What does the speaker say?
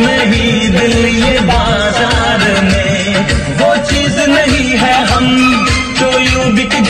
नहीं दिल ये बाज़ार में वो चीज़ नहीं है हम तो यू बिक